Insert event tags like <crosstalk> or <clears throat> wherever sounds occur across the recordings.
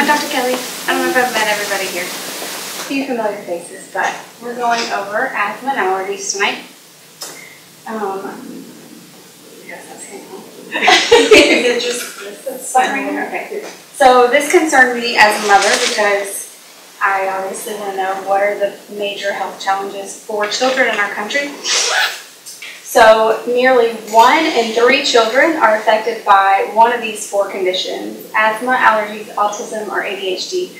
I'm Dr. Kelly. I don't know if I've met everybody here. A few familiar faces, but we're going over and allergies tonight. Um, yes, that's <laughs> it just sign right? Okay. So this concerned me as a mother because I obviously want to know what are the major health challenges for children in our country. So nearly one in three children are affected by one of these four conditions, asthma, allergies, autism, or ADHD.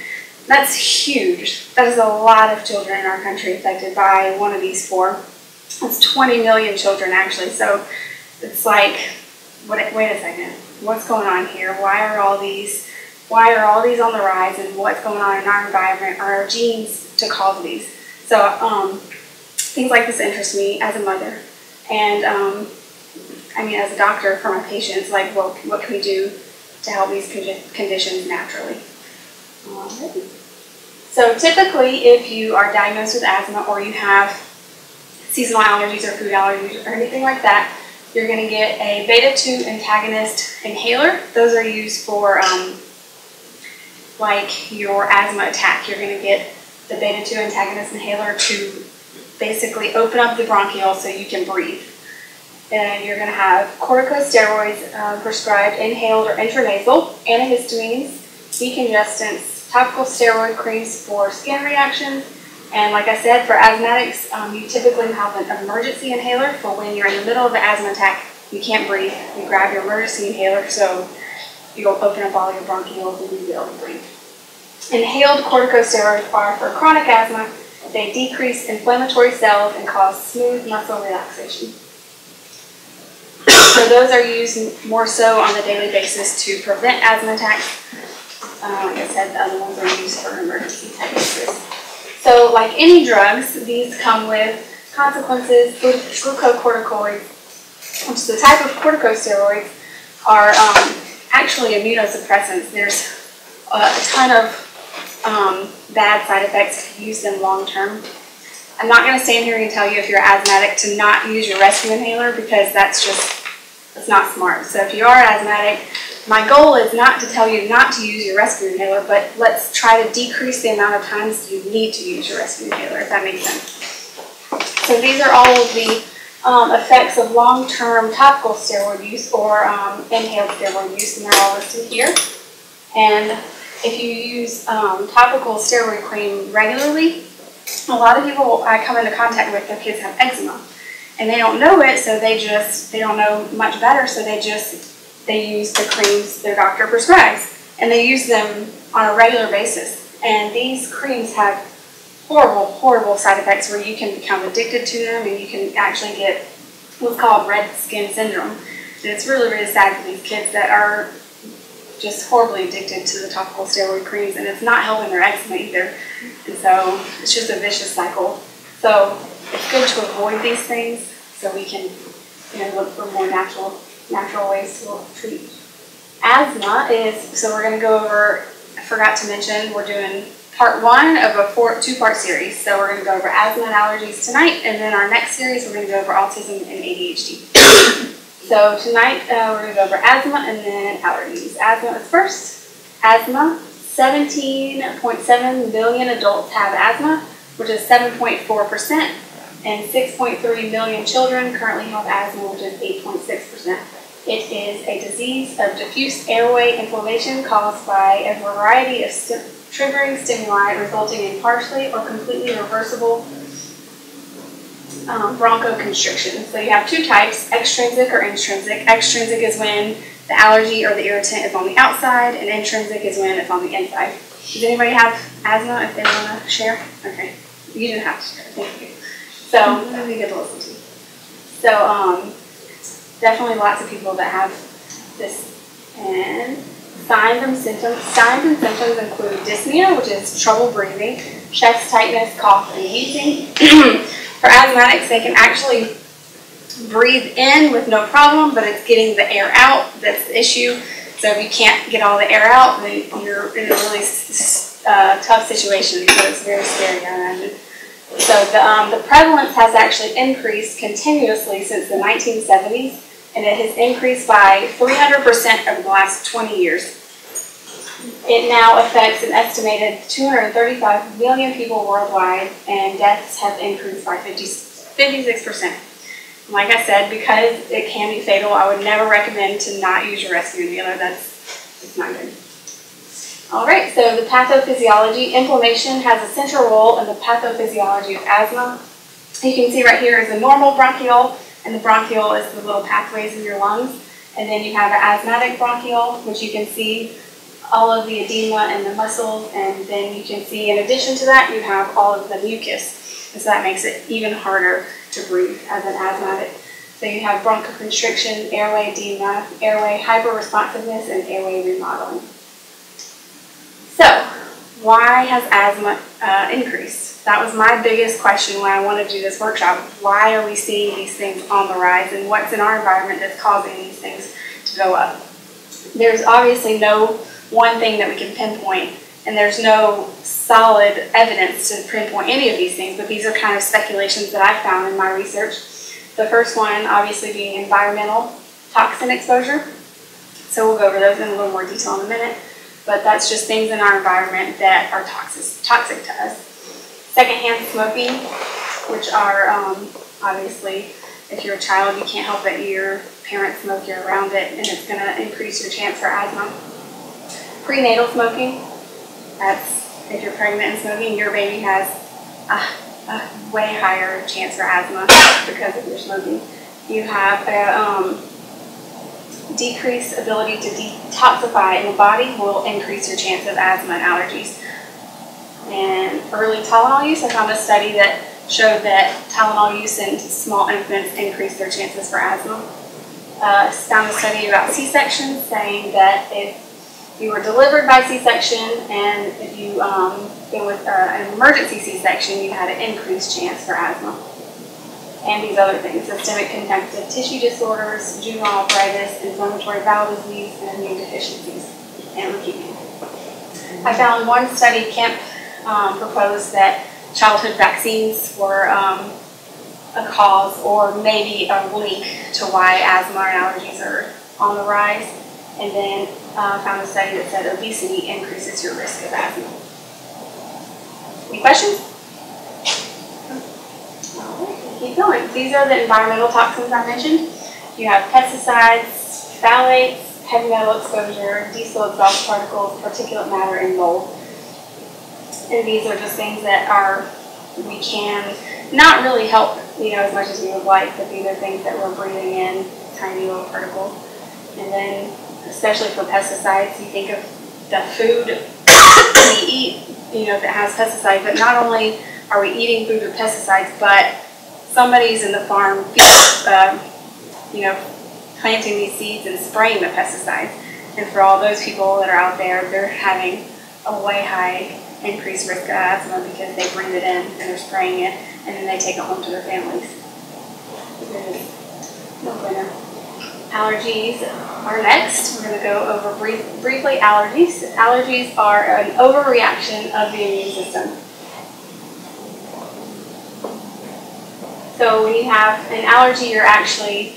That's huge. That is a lot of children in our country affected by one of these four. That's 20 million children actually. So it's like, wait a second, what's going on here? Why are all these, why are all these on the rise and what's going on in our environment? Are our genes to cause these? So um, things like this interest me as a mother. And um, I mean, as a doctor for my patients, like, well, what can we do to help these conditions naturally? So typically, if you are diagnosed with asthma or you have seasonal allergies or food allergies or anything like that, you're going to get a beta-2 antagonist inhaler. Those are used for um, like your asthma attack. You're going to get the beta-2 antagonist inhaler to basically open up the bronchiole so you can breathe. And you're going to have corticosteroids uh, prescribed inhaled or intranasal, antihistamines, decongestants, topical steroid creams for skin reactions, and like I said, for asthmatics, um, you typically have an emergency inhaler for when you're in the middle of an asthma attack, you can't breathe. You grab your emergency inhaler so you'll open up all your bronchioles and you'll be able to breathe. Inhaled corticosteroids are for chronic asthma they decrease inflammatory cells and cause smooth muscle relaxation. so those are used more so on a daily basis to prevent asthma attacks. Uh, like I said, the other ones are used for emergency cases. So like any drugs, these come with consequences. Glucocorticoids, which is the type of corticosteroids, are um, actually immunosuppressants. There's a ton of um, bad side effects if you use them long term. I'm not going to stand here and tell you if you're asthmatic to not use your rescue inhaler because that's just, that's not smart. So if you are asthmatic, my goal is not to tell you not to use your rescue inhaler, but let's try to decrease the amount of times you need to use your rescue inhaler, if that makes sense. So these are all of the um, effects of long-term topical steroid use or um, inhaled steroid use, and they're all listed here. And if you use um, topical steroid cream regularly, a lot of people I come into contact with, their kids have eczema. And they don't know it, so they just, they don't know much better, so they just, they use the creams their doctor prescribes. And they use them on a regular basis. And these creams have horrible, horrible side effects where you can become addicted to them and you can actually get what's called red skin syndrome. And it's really, really sad for these kids that are just horribly addicted to the topical steroid creams, and it's not helping their eczema either. And so it's just a vicious cycle. So it's good to avoid these things so we can you know, look for more natural natural ways to treat. Asthma is, so we're going to go over, I forgot to mention, we're doing part one of a two-part series. So we're going to go over asthma and allergies tonight, and then our next series we're going to go over autism and ADHD. So tonight uh, we're going to go over asthma and then allergies. Asthma is first. Asthma, 17.7 million adults have asthma, which is 7.4%, and 6.3 million children currently have asthma, which is 8.6%. It is a disease of diffuse airway inflammation caused by a variety of st triggering stimuli resulting in partially or completely reversible um, bronchoconstriction. So you have two types, extrinsic or intrinsic. Extrinsic is when the allergy or the irritant is on the outside, and intrinsic is when it's on the inside. Does anybody have asthma if they want to share? Okay. You didn't have to share. Thank you. So that'd be good to listen to. So um, definitely lots of people that have this. And signs and symptoms. Signs and symptoms include dyspnea, which is trouble breathing, chest tightness, cough, and wheezing. <clears throat> <clears throat> For asthmatics, they can actually breathe in with no problem, but it's getting the air out that's the issue. So if you can't get all the air out, then you're in a really uh, tough situation. So it's very scary, I imagine. So the, um, the prevalence has actually increased continuously since the 1970s, and it has increased by 300% over the last 20 years. It now affects an estimated 235 million people worldwide, and deaths have increased by 50, 56%. Like I said, because it can be fatal, I would never recommend to not use your rescue inhaler. That's it's not good. All right, so the pathophysiology, inflammation has a central role in the pathophysiology of asthma. You can see right here is a normal bronchiole, and the bronchiole is the little pathways in your lungs. And then you have an asthmatic bronchiole, which you can see all of the edema and the muscles, and then you can see in addition to that, you have all of the mucus. And so that makes it even harder to breathe as an asthmatic. So you have bronchoconstriction, airway edema, airway hyperresponsiveness, and airway remodeling. So, why has asthma uh, increased? That was my biggest question when I wanted to do this workshop. Why are we seeing these things on the rise, and what's in our environment that's causing these things to go up? There's obviously no one thing that we can pinpoint, and there's no solid evidence to pinpoint any of these things, but these are kind of speculations that I found in my research. The first one, obviously, being environmental toxin exposure. So we'll go over those in a little more detail in a minute, but that's just things in our environment that are toxic, toxic to us. Secondhand smoking, which are um, obviously, if you're a child, you can't help it, your parents smoke, you're around it, and it's going to increase your chance for asthma. Prenatal smoking, that's if you're pregnant and smoking, your baby has a, a way higher chance for asthma because of your smoking. You have a um, decreased ability to detoxify in the body will increase your chance of asthma and allergies. And early Tylenol use, I found a study that showed that Tylenol use in small infants increased their chances for asthma. Uh, found a study about C-sections saying that if you were delivered by C-section and if you um, it was uh, an emergency C-section, you had an increased chance for asthma. And these other things, systemic connective tissue disorders, juvenile arthritis, inflammatory bowel disease, and immune deficiencies, and leukemia. I found one study, Kemp um, proposed that childhood vaccines were um, a cause or maybe a link to why asthma and allergies are on the rise. And then uh, found a study that said obesity increases your risk of asthma. Any questions? keep going. These are the environmental toxins I mentioned. You have pesticides, phthalates, heavy metal exposure, diesel exhaust particles, particulate matter, and mold. And these are just things that are we can not really help, you know, as much as we would like, but these are things that we're breathing in, tiny little particles. And then especially for pesticides, you think of the food we eat, you know, that has pesticides, but not only are we eating food with pesticides, but somebody's in the farm, uh, you know, planting these seeds and spraying the pesticides. And for all those people that are out there, they're having a way high increased risk of asthma because they breathe it in and they're spraying it, and then they take it home to their families. No winner. Allergies are next. We're going to go over brief, briefly allergies. Allergies are an overreaction of the immune system. So when you have an allergy, you're actually,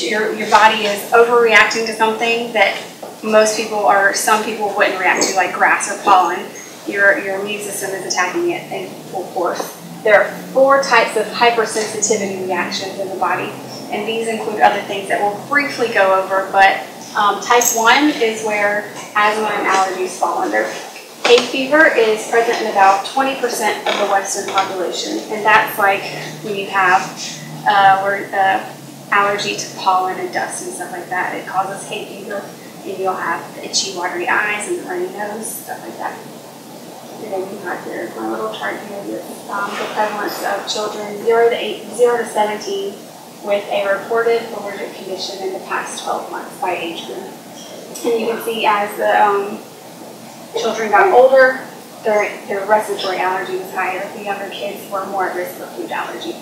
your, your body is overreacting to something that most people or some people wouldn't react to, like grass or pollen. Your, your immune system is attacking it in full force. There are four types of hypersensitivity reactions in the body and these include other things that we'll briefly go over, but um, type 1 is where asthma and allergies fall under. Hay fever is present in about 20% of the Western population, and that's like when you have uh, uh, allergy to pollen and dust and stuff like that. It causes hay fever, and you'll have itchy, watery eyes and runny nose, stuff like that. And then you have here my little chart here um, the prevalence of children 0 to, 8, 0 to 17 with a reported allergic condition in the past 12 months by age group. And you can see as the um, children got older, their, their respiratory allergy was higher. The younger kids were more at risk for food allergy.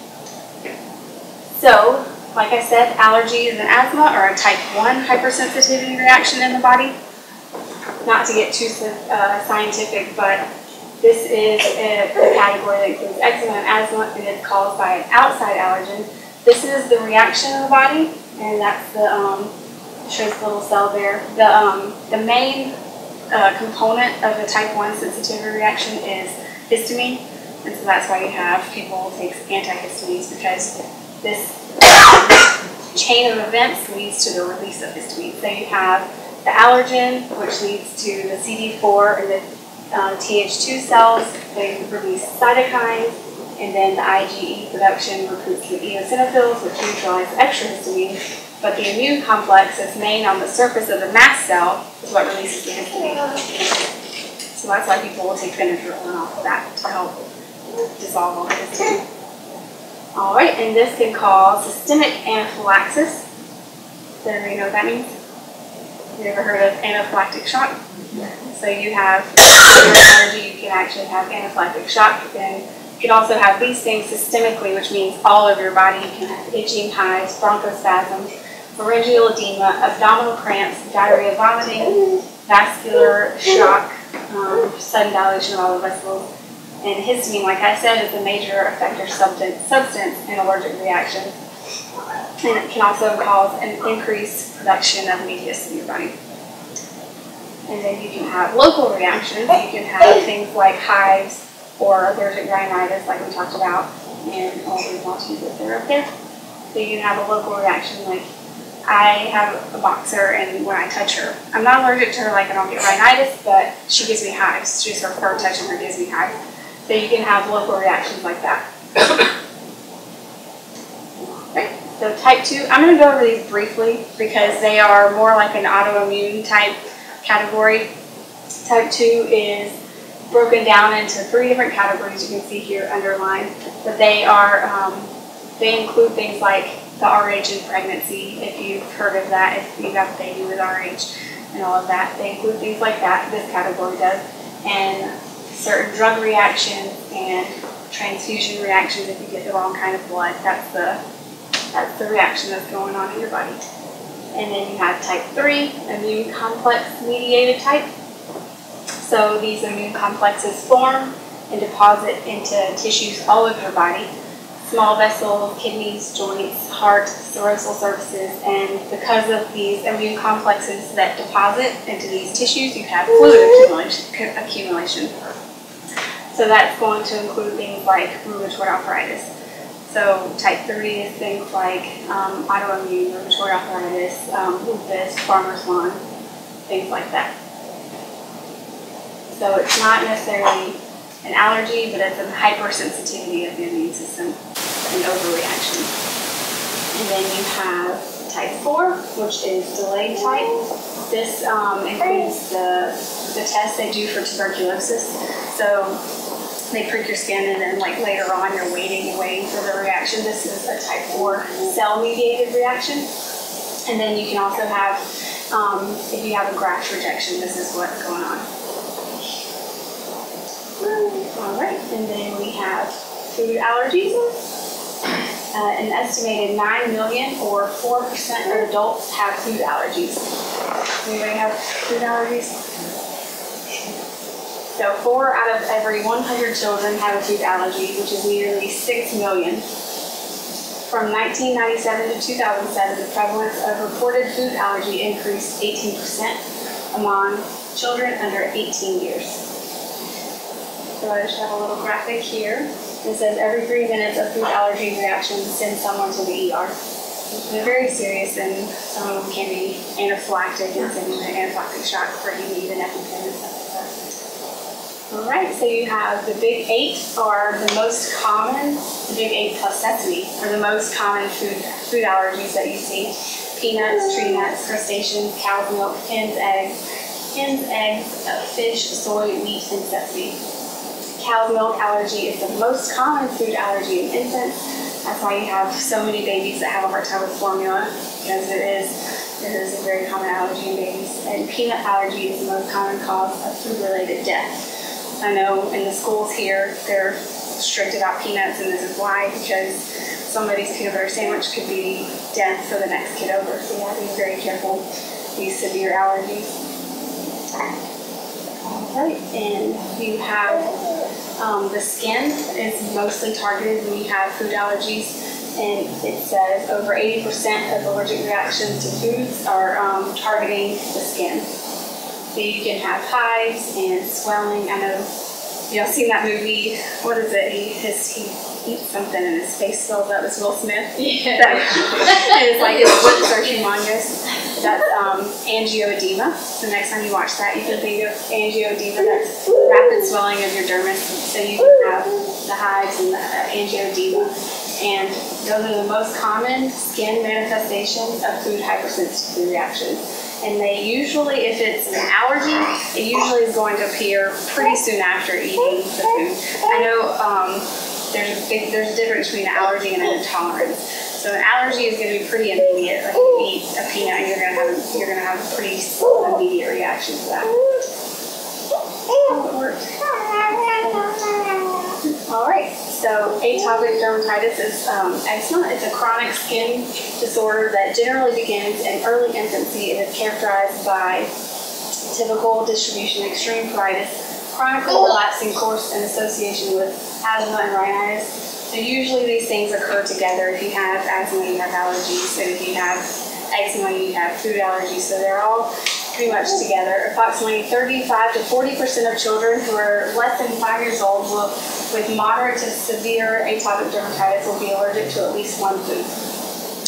So, like I said, allergies and asthma are a type 1 hypersensitivity reaction in the body. Not to get too uh, scientific, but this is a, category that includes eczema and asthma, and it's caused by an outside allergen this is the reaction of the body, and that's the um, shows little cell there. The um, the main uh, component of a type 1 sensitivity reaction is histamine. And so that's why you have people take antihistamines because this chain of events leads to the release of histamine. So you have the allergen, which leads to the CD4 and the uh, Th2 cells. They release cytokines, and then the IgE production recruits the eosinophils, which neutralize extra histamine. But the immune complex that's main on the surface of the mast cell is what releases the histamine. So that's why people will take Benadryl off of that to help dissolve all the histamine. All right, and this can cause systemic anaphylaxis. Does everybody know what that means? You ever heard of anaphylactic shock? So you have allergy, you can actually have anaphylactic shock, and you can also have these things systemically, which means all over your body. You can have itching, hives, bronchospasms, pharyngeal edema, abdominal cramps, diarrhea, vomiting, vascular shock, um, sudden dilation of all the vessels, and histamine, like I said, is a major effector substance, substance in allergic reactions. And it can also cause an increased production of mucus in your body. And then you can have local reactions. You can have things like hives or allergic rhinitis, like we talked about, and all these options that are up there. So you can have a local reaction like I have a boxer, and when I touch her, I'm not allergic to her, like I don't get rhinitis, but she gives me hives. Just her fur touching her gives me hives. So you can have local reactions like that. <coughs> So type 2, I'm going to go over these briefly because they are more like an autoimmune type category. Type 2 is broken down into three different categories you can see here underlined, but they are, um, they include things like the RH in pregnancy, if you've heard of that, if you have a baby with RH and all of that. They include things like that, this category does, and certain drug reactions and transfusion reactions if you get the wrong kind of blood. That's the that's the reaction that's going on in your body. And then you have type 3, immune complex mediated type. So these immune complexes form and deposit into tissues all over your body. Small vessels, kidneys, joints, heart, serosal surfaces, and because of these immune complexes that deposit into these tissues, you have fluid accumulation. So that's going to include things like rheumatoid arthritis. So type 3 is things like um, autoimmune rheumatoid arthritis, um, lupus, farmer's lung, things like that. So it's not necessarily an allergy, but it's a hypersensitivity of the immune system an overreaction. And then you have type 4, which is delayed type. This um, includes the, the test they do for tuberculosis. So they prick your skin and then like later on you're waiting waiting for the reaction. This is a type 4 cell-mediated reaction. And then you can also have, um, if you have a graft rejection, this is what's going on. All right, and then we have food allergies. Uh, an estimated 9 million or 4% of adults have food allergies. Anybody have food allergies? So four out of every 100 children have a food allergy, which is nearly 6 million. From 1997 to 2007, the prevalence of reported food allergy increased 18% among children under 18 years. So I just have a little graphic here. It says every three minutes a food allergy reaction sends someone to the ER. They're very serious and some of them can be anaphylactic and sending an anaphylactic shock for you an EpiPen and stuff like that. All right, so you have the big eight are the most common, the big eight plus sesame are the most common food, food allergies that you see. Peanuts, tree nuts, crustaceans, cow's milk, hen's eggs, hen's eggs, uh, fish, soy, wheat, and sesame cow's milk allergy is the most common food allergy in infants. That's why you have so many babies that have a hard time with formula, because it is, it is a very common allergy in babies. And peanut allergy is the most common cause of food-related death. I know in the schools here, they're strict about peanuts, and this is why, because somebody's peanut butter sandwich could be death for the next kid over. So you have to be very careful these severe allergies. Right, and you have um, the skin is mostly targeted when you have food allergies, and it says over 80% of allergic reactions to foods are um, targeting the skin. So you can have hives and swelling. I know y'all seen that movie. What is it? He his, he eats something and his face swells up. It's Will Smith. Yeah. That, <laughs> it's like his lips are humongous. That's um, angioedema. So next time you watch that, you can think of angioedema. That's rapid swelling of your dermis. So you can have the hives and the angioedema. And those are the most common skin manifestations of food hypersensitivity reactions. And they usually, if it's an allergy, it usually is going to appear pretty soon after eating the food. I know um, there's a big, there's a difference between an allergy and an intolerance. So an allergy is going to be pretty immediate. Like you eat a peanut, you're going to have you're going to have a pretty immediate reaction to that. Oh. All right. So atopic dermatitis is um, eczema. It's a chronic skin disorder that generally begins in early infancy and is characterized by typical distribution, extreme pruritus, chronic overlapping course and association with asthma and rhinitis. So usually these things occur together. If you have asthma, you have allergies, and if you have eczema, you have food allergies. So they're all pretty much together. Approximately 35 to 40 percent of children who are less than five years old will, with moderate to severe atopic dermatitis will be allergic to at least one food.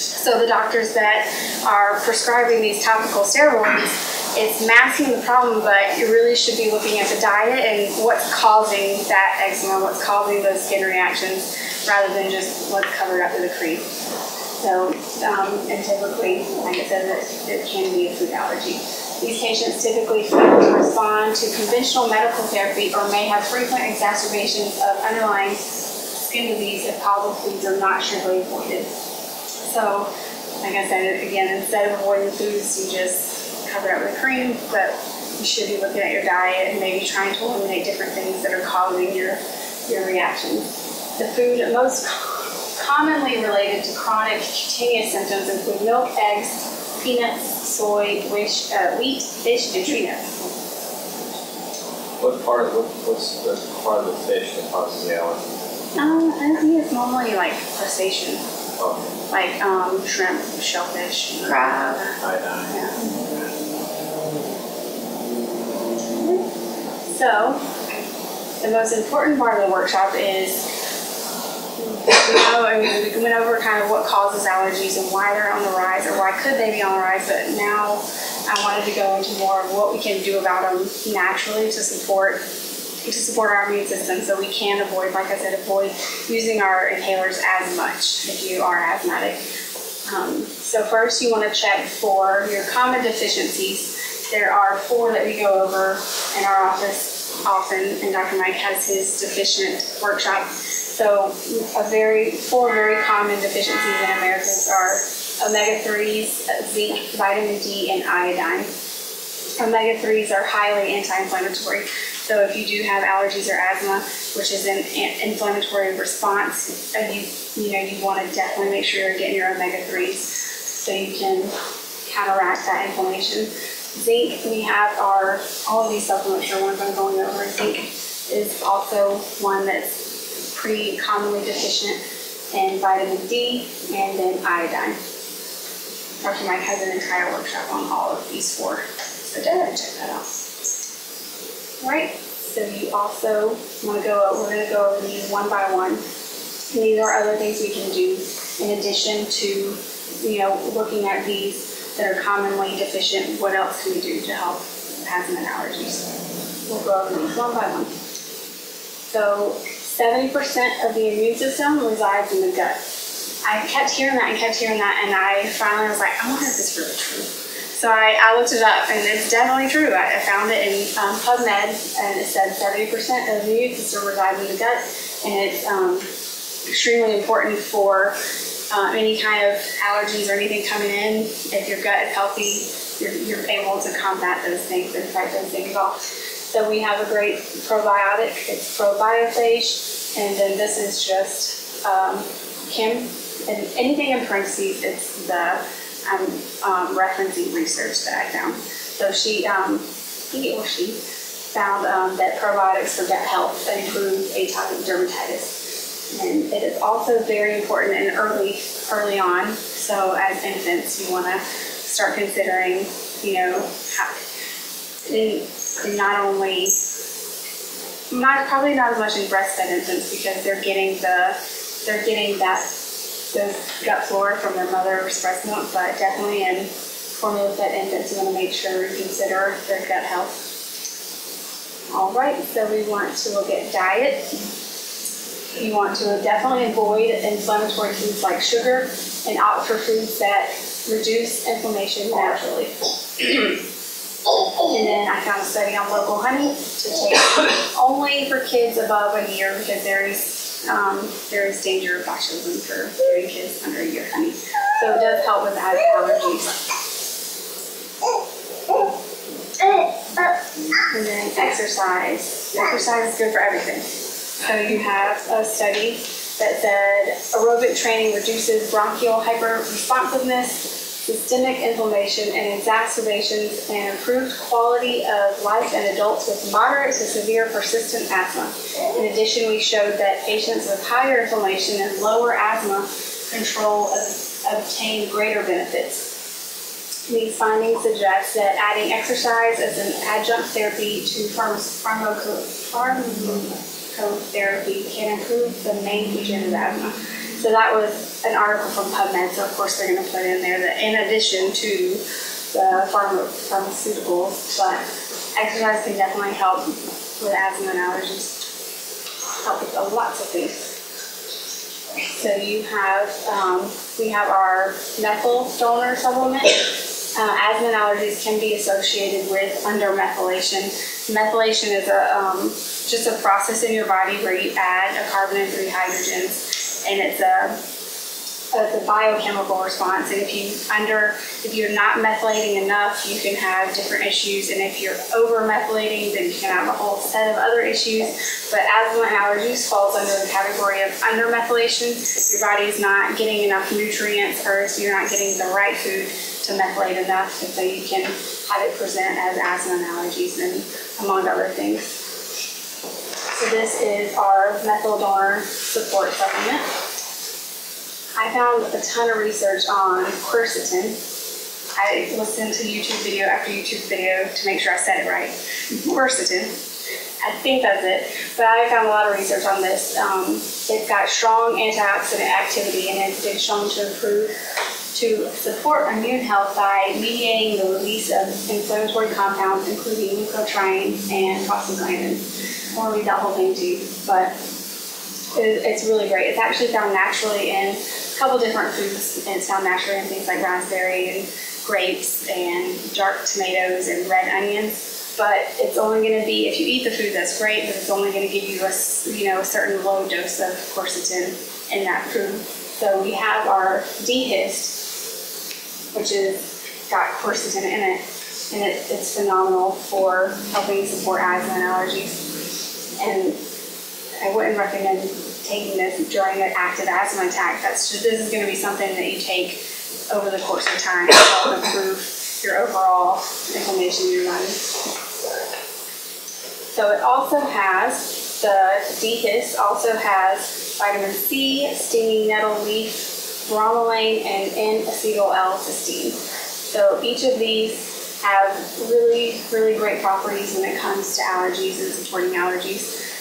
So the doctors that are prescribing these topical steroids, it's masking the problem, but you really should be looking at the diet and what's causing that eczema, what's causing those skin reactions, rather than just what's covered up with a cream. So, um, and typically, like I said, it, it can be a food allergy. These patients typically fail to respond to conventional medical therapy or may have frequent exacerbations of underlying skin disease if causal foods are not strictly avoided. So, like I said, again, instead of avoiding foods, you just cover it with cream, but you should be looking at your diet and maybe trying to eliminate different things that are causing your, your reactions. The food most commonly related to chronic cutaneous symptoms include milk, eggs, peanuts, soy, wish, uh, wheat, fish, and tree nuts. What part, what, what's the part of the fish that causes the allergy? Um, I think it's normally like crustacean, Okay, like um, shrimp, shellfish, Crab. iodine. Yeah. So, the most important part of the workshop is we know, I mean, we went over kind of what causes allergies and why they're on the rise or why could they be on the rise, but now I wanted to go into more of what we can do about them naturally to support to support our immune system so we can avoid, like I said, avoid using our inhalers as much if you are asthmatic. Um, so first you want to check for your common deficiencies. There are four that we go over in our office often, and Dr. Mike has his deficient workshop. So a very four very common deficiencies in America are omega-3s, zinc, vitamin D, and iodine. Omega-3s are highly anti-inflammatory. So if you do have allergies or asthma, which is an an inflammatory response, uh, you you know you want to definitely make sure you're getting your omega-3s so you can counteract that inflammation. Zinc, we have our all of these supplements are ones I'm going over. Zinc is also one that's pretty commonly deficient in vitamin D and then iodine. Dr. Mike has an entire workshop on all of these four, so definitely check that out. Right, so you also want to go, we're going to go over these one by one. And these are other things we can do in addition to, you know, looking at these that are commonly deficient. What else can we do to help asthma and allergies? We'll go over these one by one. So 70% of the immune system resides in the gut. I kept hearing that and kept hearing that, and I finally was like, I wonder if it's really true. So I, I looked it up, and it's definitely true. I, I found it in um, PubMed, and it said 70% of the immune system resides in the gut, and it's um, extremely important for uh, any kind of allergies or anything coming in. If your gut is healthy, you're, you're able to combat those things and fight those things off. So we have a great probiotic. It's probiophage, and then this is just um, Kim. And anything in parentheses, it's the I'm um, referencing research that I found. So she, um, he or she, found um, that probiotics for gut health improve atopic dermatitis. And it is also very important and early, early on. So as infants, you want to start considering, you know, how, in not only, not, probably not as much in breastfed infants because they're getting the, they're getting that, the gut flora from their mother's breast milk, but definitely in formula fed infants, you want to make sure you consider their gut health. All right, so we want to look at diet. You want to definitely avoid inflammatory foods like sugar and opt for foods that reduce inflammation naturally. <clears throat> And then I found a study on local honey to take <coughs> only for kids above a year because there is, um, there is danger of botulism for giving kids under a year honey. So it does help with al- allergies. And then exercise. Exercise is good for everything. So you have a study that said aerobic training reduces bronchial hyperresponsiveness, systemic inflammation, and exacerbations, and improved quality of life in adults with moderate to severe persistent asthma. In addition, we showed that patients with higher inflammation and lower asthma control ob- obtain greater benefits. These findings suggest that adding exercise as an adjunct therapy to pharma- pharmaco- pharmacotherapy can improve the main features of asthma. So that was an article from PubMed, so of course they're gonna put in there that in addition to the pharma- pharmaceuticals, but exercise can definitely help with asthma and allergies. Help with lots of things. So you have, um, we have our methyl donor supplement. Uh, asthma and allergies can be associated with undermethylation. Methylation is a, um, just a process in your body where you add a carbon and three hydrogens, and it's a, it's a biochemical response. And if you under, if you're not methylating enough, you can have different issues. And if you're over methylating, then you can have a whole set of other issues. But asthma and allergies falls under the category of undermethylation. Your body is not getting enough nutrients, or you're not getting the right food to methylate enough, and so you can have it present as asthma and allergies, and among other things. So this is our methyl donor support supplement. I found a ton of research on quercetin. I listened to YouTube video after YouTube video to make sure I said it right. Quercetin. I think that's it, but I found a lot of research on this. Um, it's got strong antioxidant activity and it's been shown to improve, to support immune health by mediating the release of inflammatory compounds, including leukotrienes and prostaglandins. Won't read that whole thing to you, but it, it's really great. It's actually found naturally in a couple different foods. And it's found naturally in things like raspberry and grapes and dark tomatoes and red onions. But it's only going to be if you eat the food that's great, but it's only going to give you a you know a certain low dose of quercetin in that food. So we have our D-Hist, which is got quercetin in it, and it, it's phenomenal for helping support asthma and allergies. And I wouldn't recommend taking this during an active asthma attack. That's just, this is going to be something that you take over the course of time to help improve your overall inflammation in your body. So it also has, the D-Hist also has vitamin C, stinging nettle leaf, bromelain, and N-acetyl L-cysteine. So each of these have really, really great properties when it comes to allergies and supporting allergies.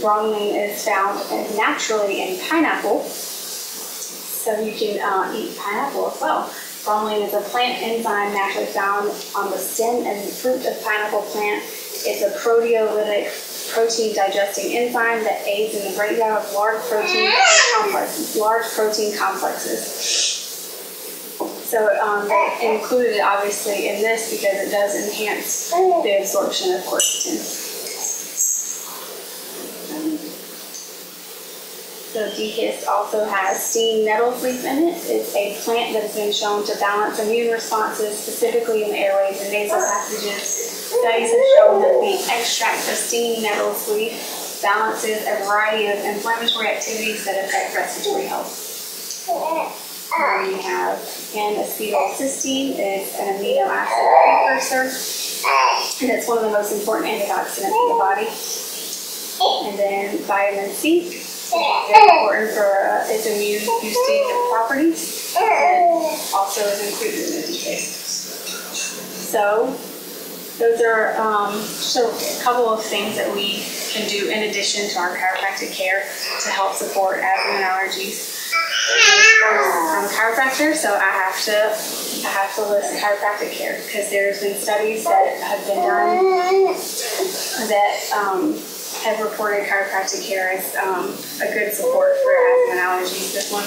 Bromelain is found naturally in pineapple, so you can uh, eat pineapple as well. Bromelain is a plant enzyme naturally found on the stem and fruit of pineapple plant. It's a proteolytic protein digesting enzyme that aids in the breakdown of large protein complexes, large protein complexes. So um, they included it obviously in this because it does enhance the absorption of quercetin. So D-Hist also has stinging nettle leaf in it. It's a plant that has been shown to balance immune responses, specifically in the airways and nasal passages. Studies have shown that the extract of stinging nettle leaf balances a variety of inflammatory activities that affect respiratory health. We have N-acetylcysteine, it's an amino acid precursor, and it's one of the most important antioxidants in the body. And then vitamin C, very important for uh, its immune boosting properties, and also is included in the DHA. so those are um, so a couple of things that we can do in addition to our chiropractic care to help support asthma and allergies. I'm a chiropractor, so I have to I have to list chiropractic care because there's been studies that have been done that um, have reported chiropractic care as um, a good support for asthma and allergies. This one,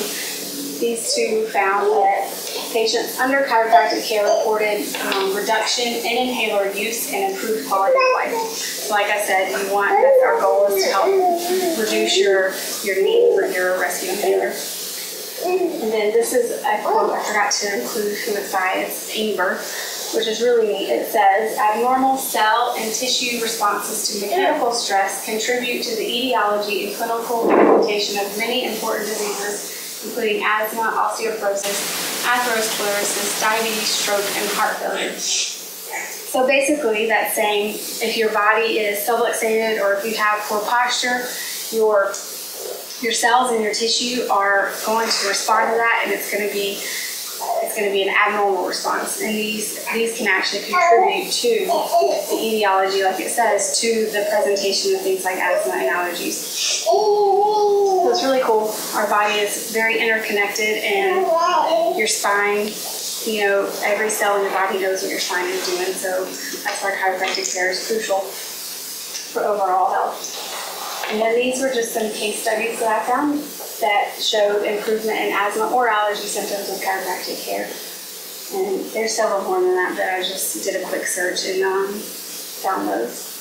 these two found that patients under chiropractic care reported um, reduction in inhaler use and improved quality of life. So like I said, you want our goal is to help reduce your your need for your rescue inhaler. And then this is a quote I forgot to include by. It's Ingber, which is really neat. It says abnormal cell and tissue responses to mechanical stress contribute to the etiology and clinical presentation of many important diseases, including asthma, osteoporosis, atherosclerosis, diabetes, stroke, and heart failure. So basically, that's saying if your body is subluxated or if you have poor posture, your your cells and your tissue are going to respond to that, and it's going to be it's going to be an abnormal response. And these these can actually contribute to the etiology, like it says, to the presentation of things like asthma and allergies. So it's really cool. Our body is very interconnected, and your spine you know, every cell in your body knows what your spine is doing, so that's why chiropractic care is crucial for overall health. And then these were just some case studies that I found that showed improvement in asthma or allergy symptoms with chiropractic care. And there's several more than that, but I just did a quick search and um, found those.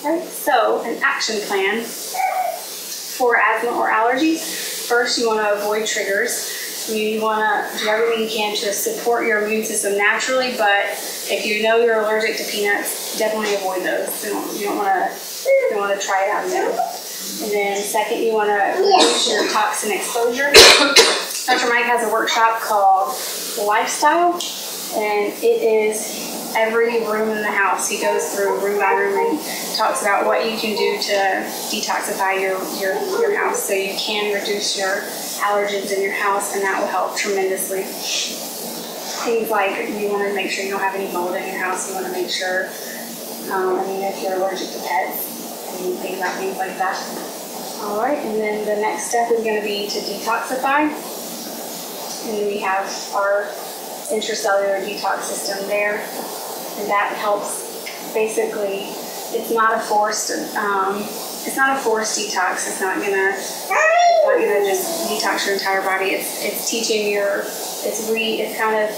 Okay, so an action plan for asthma or allergies. First, you want to avoid triggers. You want to do everything you can to support your immune system naturally, but if you know you're allergic to peanuts, definitely avoid those. You don't, you don't want to you want to try it out now. And then second, you want to reduce your toxin exposure. Dr. Mike has a workshop called Lifestyle, and it is every room in the house. He goes through room by room and talks about what you can do to detoxify your, your, your house so you can reduce your allergens in your house, and that will help tremendously. Things like you want to make sure you don't have any mold in your house. You want to make sure, um, I mean, if you're allergic to pets, and think about things like that. All right, and then the next step is going to be to detoxify. And we have our intracellular detox system there, and that helps. Basically, it's not a forced, um, it's not a forced detox. It's not gonna, not gonna just detox your entire body. It's it's teaching your, it's re, it's kind of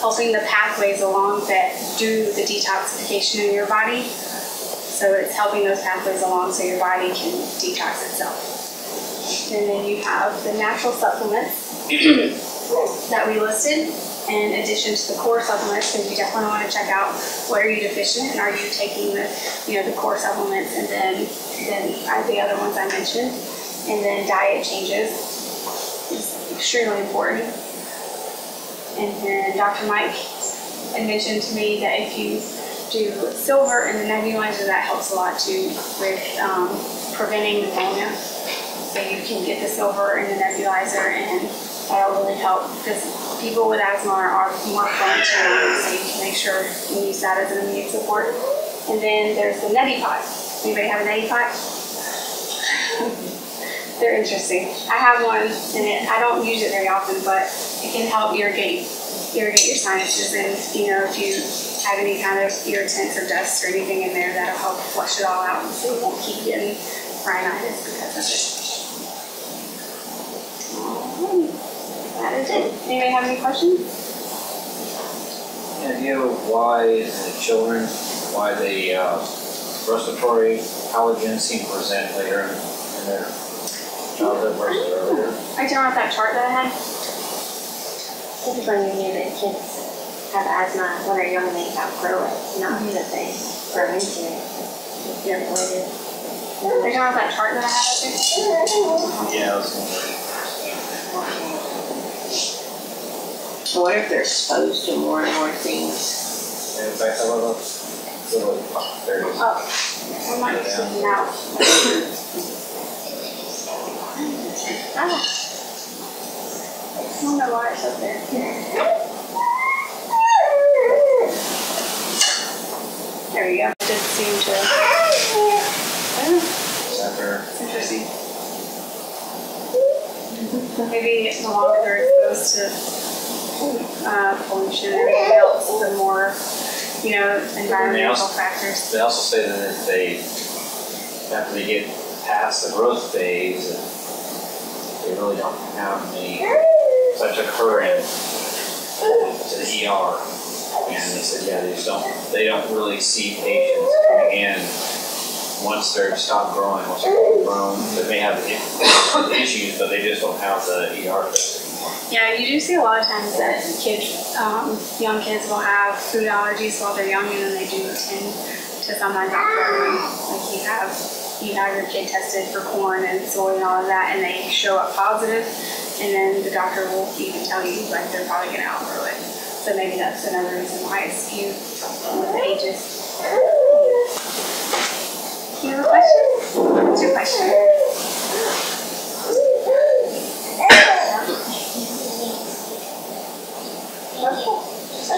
helping the pathways along that do the detoxification in your body. So it's helping those pathways along so your body can detox itself. And then you have the natural supplements <clears throat> that we listed in addition to the core supplements, because you definitely want to check out what are you deficient and are you taking the, you know, the core supplements and then then the other ones I mentioned, and then diet changes is extremely important. And then Dr. Mike had mentioned to me that if you do silver and the nebulizer, that helps a lot too with um, preventing pneumonia. So you can get the silver in the nebulizer and that'll really help because people with asthma are, more prone to pneumonia, so you can make sure you use that as an immune support. And then there's the neti pot. Anybody have a neti pot? <laughs> They're interesting. I have one, and it, I don't use it very often, but it can help irrigate irrigate your sinuses, and you know if you have any kind of irritants or dust or anything in there, that'll help flush it all out, so you won't keep getting rhinitis because of it. That is it. Anybody have any questions? Any idea why the children, why the uh, respiratory allergens seem to present later in their childhood versus earlier? Are you talking about that chart that I had? Typically, we knew that kids have asthma when they're young and they outgrow it, not that they grow into it. It's never what it is. Are you talking about that chart that I had up there? Yeah, I was wondering. I wonder if they're exposed to more and more things. In fact, I love it. Little, there it is. Oh, I might be sticking out. Ah. I don't know why it's up there. There you go. It did seem to. Oh, Is it's interesting. Maybe the longer they're exposed to uh, pollution and everything else, the more, you know, environmental also- factors. They also say that if they, after they get past the growth phase, they really don't have any such occurrence to the ER. And they said, yeah, they just don't, they don't really see patients coming in once they're stopped growing, once they're grown. They may have i- issues, but they just don't have the ER. Yeah, you do see a lot of times that kids, um, young kids will have food allergies while they're young and then they do tend to sometimes outgrow. Like you have, you have your kid tested for corn and soy and all of that and they show up positive and then the doctor will even tell you like they're probably gonna outgrow it. So maybe that's another reason why it's skewed with the ages. You have a question? What's your question? Does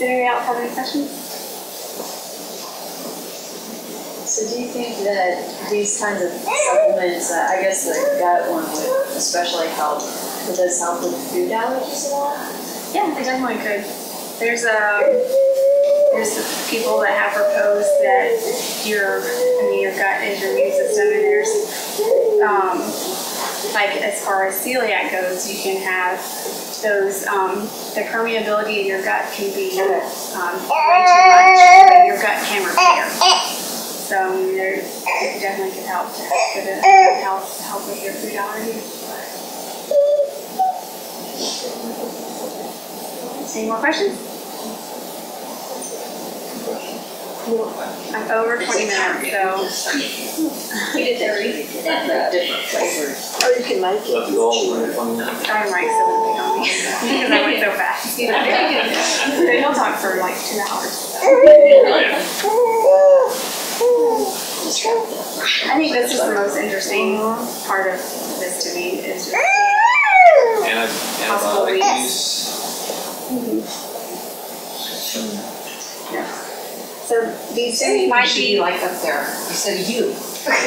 anybody else have any questions? So do you think that these kinds of supplements, uh, I guess the gut one would especially help, would this help with food allergies at all? Yeah, I definitely could. There's um, there's people that have proposed that your, I mean, your gut is your immune system, and there's um, like as far as celiac goes, you can have those um, the permeability in your gut can be um, way too much, but your gut can repair. So there it definitely could help to uh, help help with your food allergies. Any more questions? I'm over twenty minutes, so. We did. Like different flavors. Or oh, you can make it. that the goal for twenty minutes? I'm like seventy on me, <laughs> because I went so fast. <laughs> Then he'll talk for like two hours. I think this is the most interesting part of this to me, is just seeing Anti- Possible Antibiotic weeks. use. Mm-hmm. So these things might be, be like up there instead of you.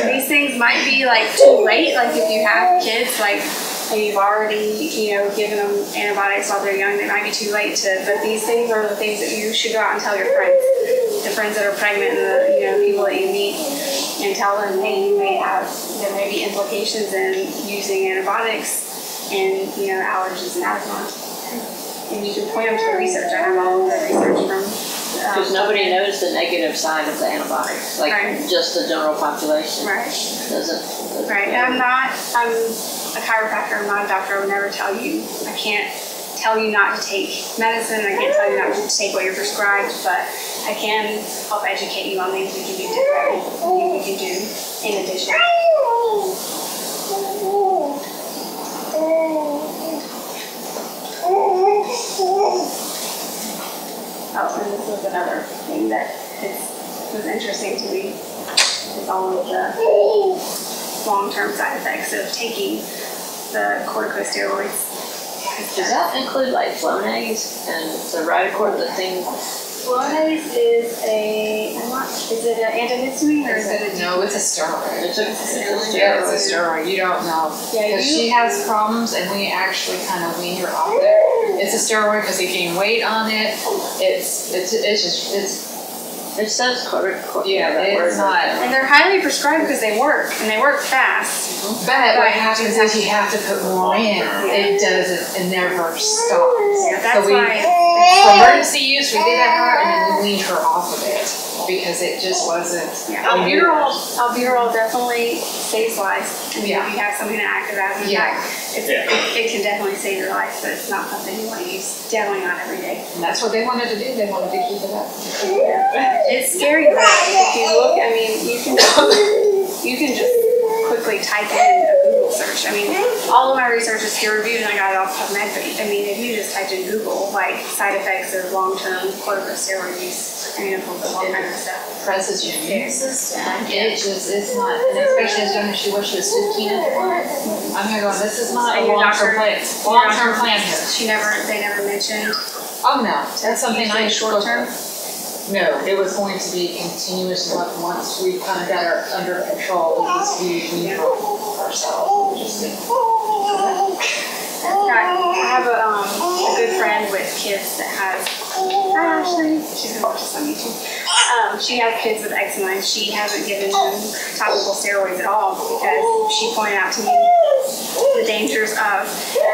these things might be like too oh. late, like if you have kids, like, and you've already, you know, given them antibiotics while they're young, they might be too late to, but these things are the things that you should go out and tell your friends. The friends that are pregnant and the, you know, people that you meet and tell them, hey, you may have, there may be implications in using antibiotics and, you know, allergies and asthma. And you can point them to the research, I have all of the research from. Because nobody knows the negative side of the antibiotics, like Right. just the general population Right. doesn't. Right, and I'm not, I'm a chiropractor, I'm not a doctor, I would never tell you, I can't tell you not to take medicine, I can't tell you not to take what you're prescribed, but I can help educate you on things we can do differently, things we can do in addition. Oh, and this was another thing that is, was interesting to me, is all of the long-term side effects of taking the corticosteroids. Does that include like Flonase and the Rhinocort, the thing? Flonase is a, I'm not, is it an antihistamine or is it a? No, it's a steroid. It's a, it's a Yeah, steroid. it's a steroid, you don't know. Yeah, Because you- she has problems and we actually kind of weaned her off there. It's a steroid because they gain weight on it. It's, it's, it's just, it's, It says corticor. yeah, that it's not. And they're highly prescribed because they work, and they work fast. But what happens is you have to put more in. It doesn't, it never stops. Yeah, that's So we- why, For emergency use, we did that her and then we weaned her off of it because it just wasn't. yeah, albuterol, albuterol definitely saves lives. I mean, Yeah. if you have something to active asthma, Yeah. it's, it, it can definitely save your life, but it's not something you want to use, definitely not every day. And that's what they wanted to do. They wanted to keep it up. It's scary, but if you look, I mean, you can, you can just quickly type in a Google search. I mean, all of my research is peer reviewed and I got it off PubMed, but I mean, if you just typed in Google, like side effects of long-term corticosteroid use, I mean, it pulls up all kinds of stuff. presses your immune system. It just, it's not, and especially as young as she was, she was fifteen at the time. I'm here going, this is not a And your long-term plan, long-term doctor- plan here. She never, they never mentioned Oh, no, that's something I short-term. No, it was going to be continuous, like, once we kind of got our under control, because we, we know ourselves. I have a, um, a good friend with kids that has, hi Ashley, she's gonna watch this on YouTube. Um, she has kids with eczema and she hasn't given them topical steroids at all because she pointed out to me the dangers of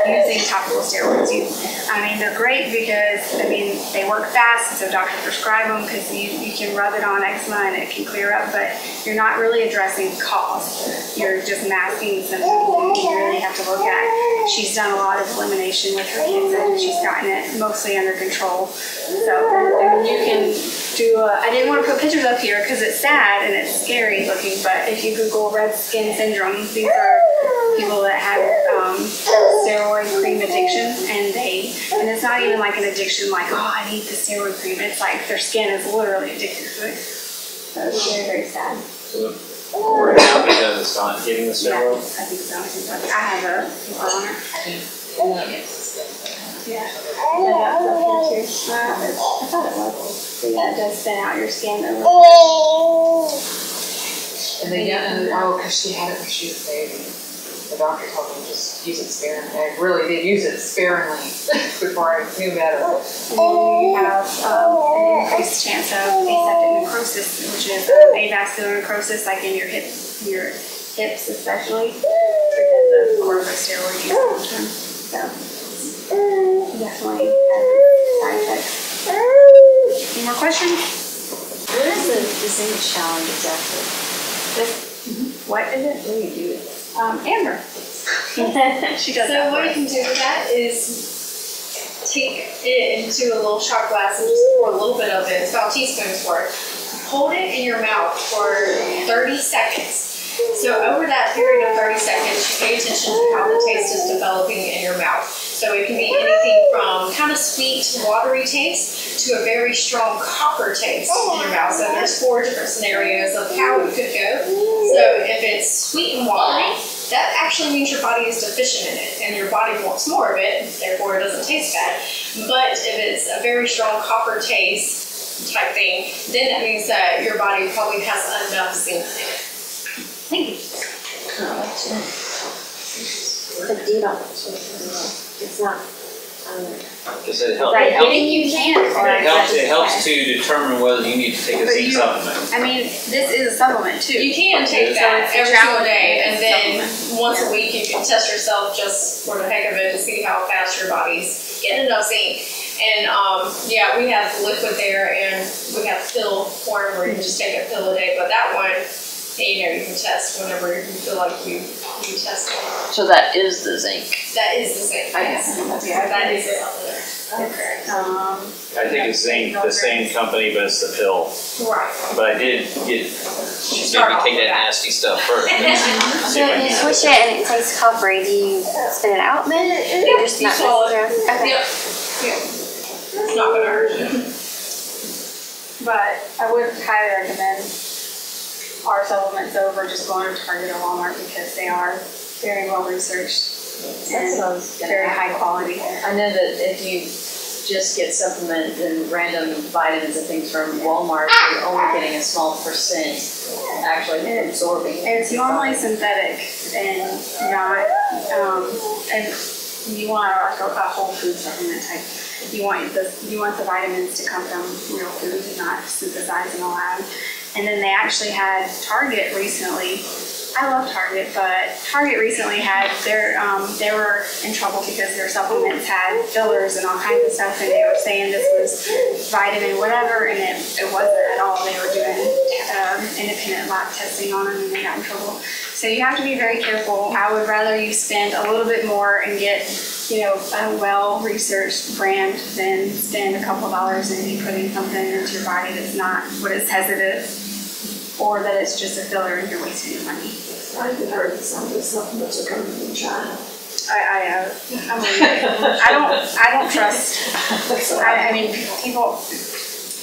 using topical steroids. You, I mean, they're great because, I mean, they work fast, so doctors prescribe them because you, you can rub it on eczema and it can clear up, but you're not really addressing cause. You're just masking the symptoms you really have to look at. She's done a lot of elimination with her kids and she's gotten it mostly under control. So, I mean, you can do a, I didn't want to put pictures up here because it's sad and it's scary looking, but if you Google red skin syndrome, these are people that have um, steroid cream addiction and they, and it's not even like an addiction like, oh, I need the steroid cream. It's like their skin is literally addicted to it. So it's very, very sad. So we're now because it's not getting the Yeah. I think so. I think so. I have a paper on it. Yeah. Yeah, that's up here too. Uh, I thought it was. So yeah, it does thin out your skin over. And then, yeah, and, oh, cause she had it when she was a baby. The doctor told me just use it sparingly, I really did use it sparingly <laughs> before I knew better. And then you have um, an increased chance of aseptic necrosis, which is um, avascular necrosis, like in your hip, your hips especially, because of corticosteroid use. So definitely has side effects. Any more questions? What is the, the zinc challenge exactly? What is it? What do you do with it? Um, Amber. <laughs> She does So that what for you can do with that is take it into a little shot glass and just pour a little bit of it, it's about a teaspoon's worth. Hold it in your mouth for thirty seconds. So over that period of thirty seconds, you pay attention to how the taste is developing in your mouth. So it can be anything from kind of sweet, watery taste to a very strong copper taste oh in your mouth. So there's four different scenarios of how it could go. So if it's sweet and watery, that actually means your body is deficient in it and your body wants more of it, therefore it doesn't taste bad. But if it's a very strong copper taste type thing, then that means that your body probably has enough zinc in it. Thank you. But you don't, it's not, um, Because it helps, Right. it helps, I think you can. it helps, it helps to determine whether you need to take a But zinc you- supplement. I mean, this is a supplement too. You can take So that it's every single challenge day and and then once a week you can test yourself just for the heck of it to see how fast your body's getting enough zinc. And um, yeah, we have liquid there and we have pill form where you can just take a pill a day, but that one, you know, you can test whenever you feel like you, you test it. So that is the zinc. That is the same, yes. Yeah, That is it. Okay. Um, I think it's zinc, the same company, but it's the pill. Right. But I did get, she made me take that nasty stuff first. <laughs> See so if I you can- switch it and it tastes coppery, do you spit it out then? Yeah, just you not swallow it. Okay. Yep. Yeah. It's not gonna hurt you. but I wouldn't highly recommend our supplements over just going to Target or Walmart because they are very well researched and what I was gonna very high quality. I know that if you just get supplements and random vitamins and things from Walmart, you're only getting a small percent actually absorbing. It's normally synthetic and not, um, and you want like a, a whole food supplement type. You want the, you want the vitamins to come from real food and not synthesized in a lab. And then they actually had Target recently. I love Target, but Target recently had their, um, they were in trouble because their supplements had fillers and all kinds of stuff, and they were saying this was vitamin whatever, and it, it wasn't at all. They were doing um, independent lab testing on them, and they got in trouble. So you have to be very careful. I would rather you spend a little bit more and get, you know, a well-researched brand than spend a couple of dollars and be putting something into your body that's not what it says it is, or that it's just a filler and you're wasting your money. I've heard that some of the supplements are coming from China. I, I, uh, I'm I don't, I don't trust, I, I mean, people,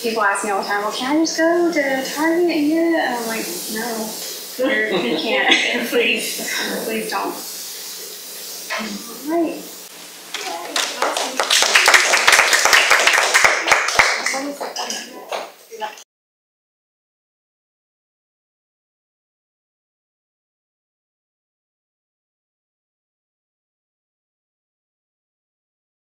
people ask me all the time, well, can I just go to Target and get it? And I'm like, no, you're- you can't, <laughs> please, please don't. All right,